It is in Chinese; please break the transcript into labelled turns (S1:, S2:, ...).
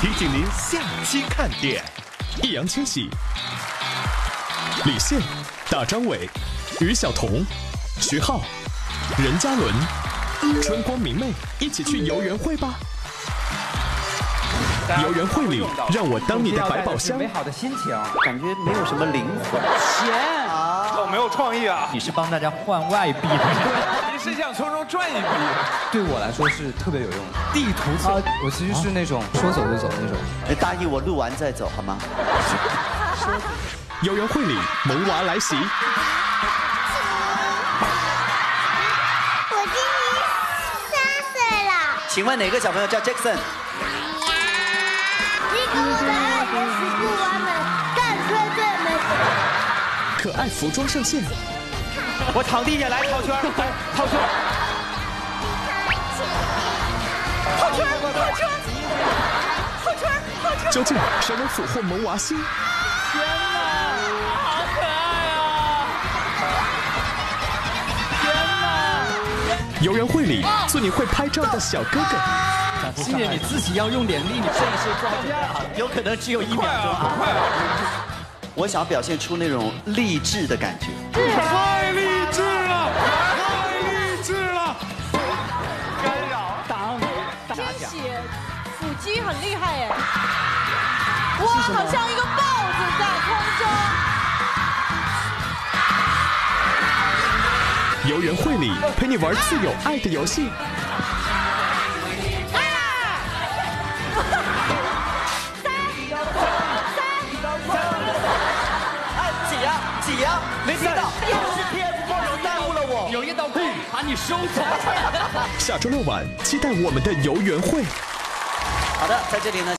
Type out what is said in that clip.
S1: 提醒您下期看点。
S2: 易烊千玺、李现、大张伟、于晓彤、徐浩、任嘉伦、春光明媚，一起去游园会吧！游园会里，让我当你的百宝箱。
S3: 美好的心情，
S4: 感觉没有什么灵魂。
S3: 钱
S5: 没有创意啊！
S3: 你是帮大家换外币的，
S5: 你是想从中赚一笔？
S3: 对我来说是特别有用的。地图册，我其实是那种说走就走那种。
S4: 你，答应我录完再走好吗？
S2: 有人会里，萌娃来袭。
S6: 我今年三岁了。
S4: 请问哪个小朋友叫 Jackson？
S2: 可爱服装上线。
S5: 我躺地下来套圈，套圈，
S6: 套圈，套圈，套圈，套圈。
S2: 究竟谁能俘获萌娃心？
S5: 天哪，好可爱啊！天哪！
S2: 游园会里，做你会拍照的小哥哥。
S3: 心姐，你自己要用点力，你顺势抓
S4: 住，有可能只有一秒钟
S5: 啊！快啊！
S4: 我想表现出那种励志的感觉。
S5: 太励志了！太励志了！干扰，
S3: 挡，
S7: 天喜，腹肌很厉害耶！哇，好像一个豹子在空
S2: 中。游园会里，陪你玩最有爱的游戏。
S4: 没听到，又是 TFBOYS 耽误了我。
S3: 有一道光把你收走。
S2: 下周六晚，期待我们的游园会。
S4: 好的，在这里呢。